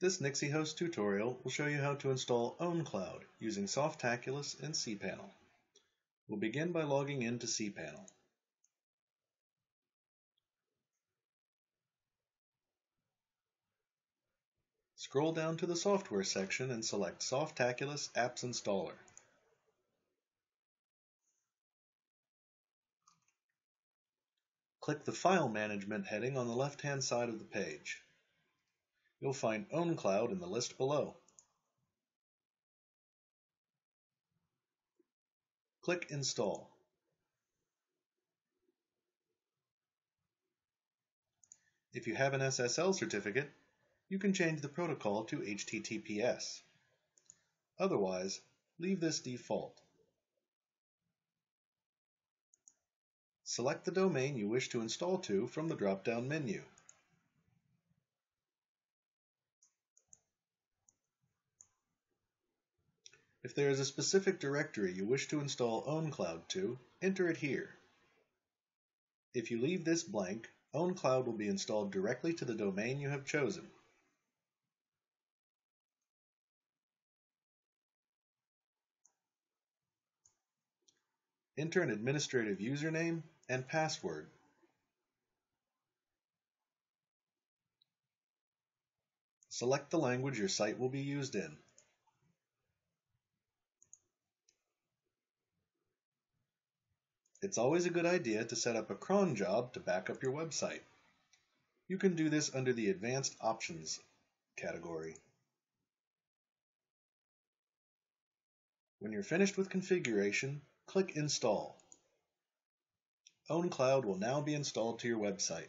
This NixiHost tutorial will show you how to install OwnCloud using Softaculous and cPanel. We'll begin by logging in to cPanel. Scroll down to the Software section and select Softaculous Apps Installer. Click the File Management heading on the left-hand side of the page. You'll find OwnCloud in the list below. Click Install. If you have an SSL certificate, you can change the protocol to HTTPS. Otherwise, leave this default. Select the domain you wish to install to from the drop-down menu. If there is a specific directory you wish to install OwnCloud to, enter it here. If you leave this blank, OwnCloud will be installed directly to the domain you have chosen. Enter an administrative username and password. Select the language your site will be used in. It's always a good idea to set up a cron job to back up your website. You can do this under the Advanced Options category. When you're finished with configuration, click Install. OwnCloud will now be installed to your website.